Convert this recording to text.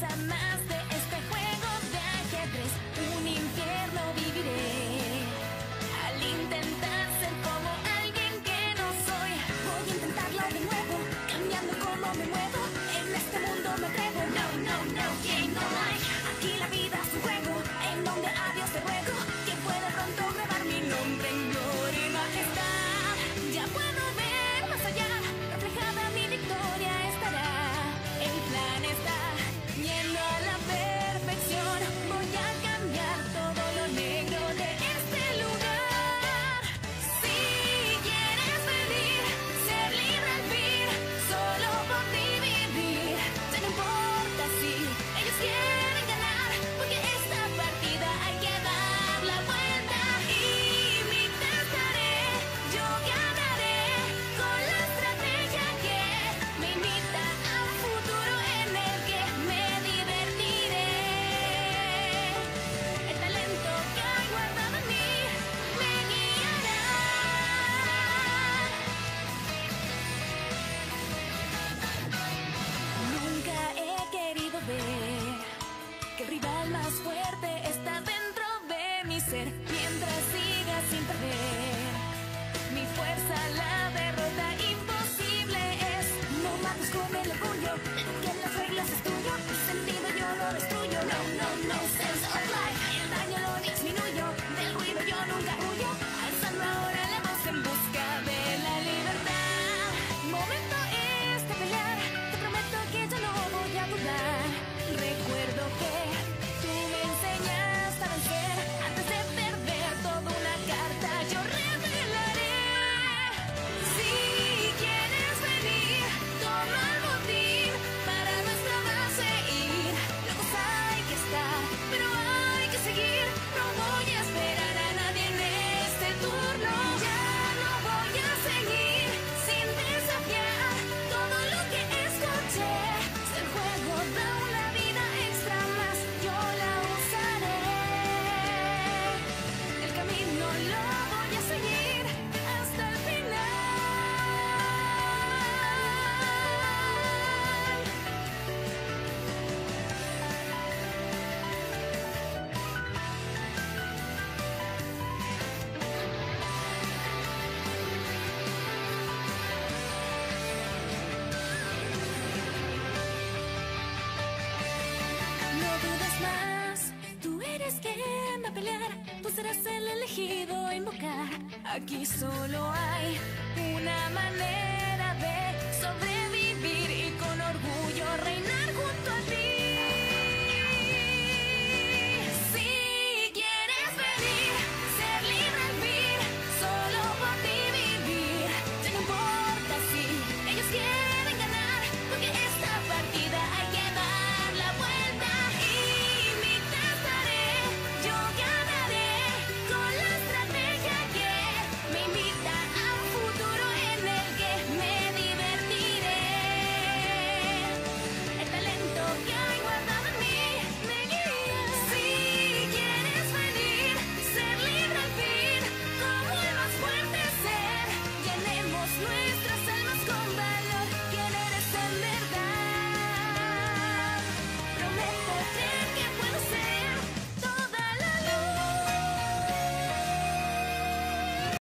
様 mientras siga sin perder. Mi fuerza, la derrota imposible es. No mates con el orgullo, que las reglas es tuyo. Sentido yo lo destruyo. No, no, no, serás el elegido a invocar. Aquí solo hay